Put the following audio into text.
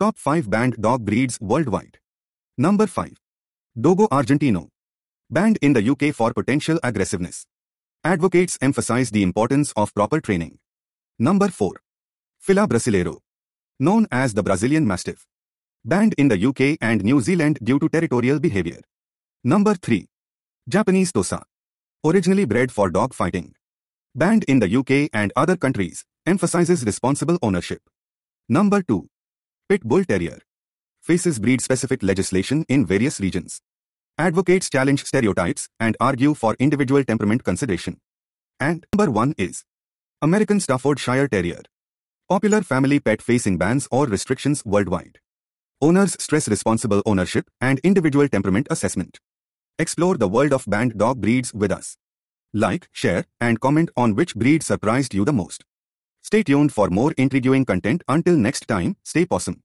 Top 5 banned dog breeds worldwide. Number 5. Dogo Argentino. Banned in the UK for potential aggressiveness. Advocates emphasize the importance of proper training. Number 4. Fila Brasileiro. Known as the Brazilian Mastiff. Banned in the UK and New Zealand due to territorial behavior. Number 3. Japanese Tosa. Originally bred for dog fighting. Banned in the UK and other countries, emphasizes responsible ownership. Number 2. Pit Bull Terrier. Faces breed-specific legislation in various regions. Advocates challenge stereotypes and argue for individual temperament consideration. And number 1 is American Staffordshire Terrier. Popular family pet facing bans or restrictions worldwide. Owners stress responsible ownership and individual temperament assessment. Explore the world of banned dog breeds with us. Like, share, and comment on which breed surprised you the most. Stay tuned for more intriguing content. Until next time, stay pawsome.